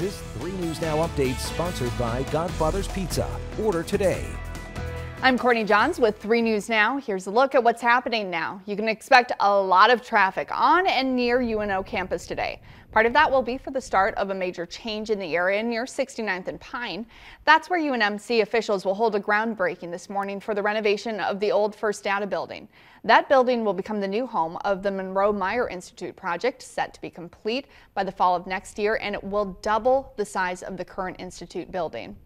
This 3 News Now update sponsored by Godfather's Pizza. Order today. I'm Courtney Johns with 3 News Now. Here's a look at what's happening now. You can expect a lot of traffic on and near UNO campus today. Part of that will be for the start of a major change in the area near 69th and Pine. That's where UNMC officials will hold a groundbreaking this morning for the renovation of the old First Data building. That building will become the new home of the Munroe-Meyer Institute project, set to be complete by the fall of next year, and it will double the size of the current institute building.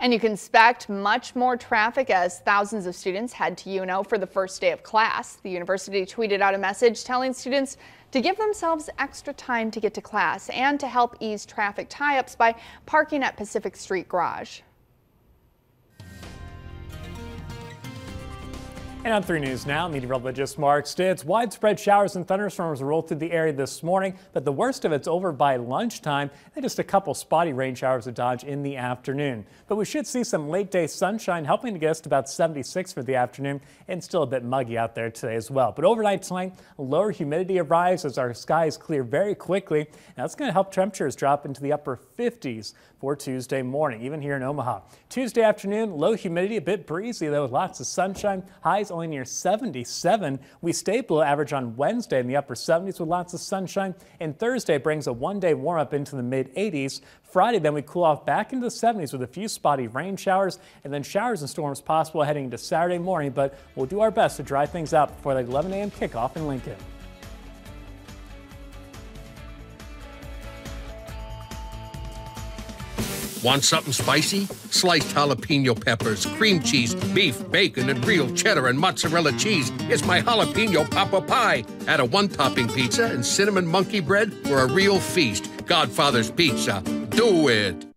And you can expect much more traffic as thousands of students head to UNO for the first day of class. The university tweeted out a message telling students to give themselves extra time to get to class and to help ease traffic tie-ups by parking at Pacific Street Garage. And on 3 News Now, meteorologist Mark Stitz. Widespread showers and thunderstorms rolled through the area this morning, but the worst of it's over by lunchtime and just a couple spotty rain showers to dodge in the afternoon. But we should see some late day sunshine helping to get us to about 76 for the afternoon and still a bit muggy out there today as well. But overnight tonight, lower humidity arrives as our skies clear very quickly. Now that's going to help temperatures drop into the upper 50s for Tuesday morning, even here in Omaha. Tuesday afternoon, low humidity, a bit breezy though, with lots of sunshine. Highs only near 77. We stay below average on Wednesday in the upper 70s with lots of sunshine. And Thursday brings a one day warm up into the mid 80s. Friday, then we cool off back into the 70s with a few spotty rain showers and then showers and storms possible heading into Saturday morning. But we'll do our best to dry things out before the 11 a.m. kickoff in Lincoln. Want something spicy? Sliced jalapeno peppers, cream cheese, beef, bacon, and real cheddar and mozzarella cheese is my jalapeno papa pie. Add a one topping pizza and cinnamon monkey bread for a real feast. Godfather's Pizza. Do it.